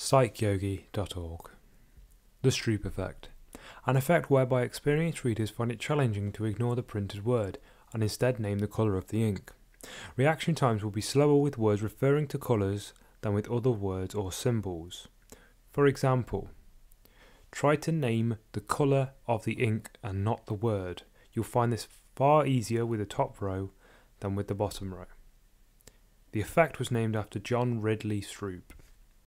psychyogi.org. The Stroop Effect. An effect whereby experienced readers find it challenging to ignore the printed word and instead name the colour of the ink. Reaction times will be slower with words referring to colours than with other words or symbols. For example, try to name the colour of the ink and not the word. You'll find this far easier with the top row than with the bottom row. The effect was named after John Ridley Stroop.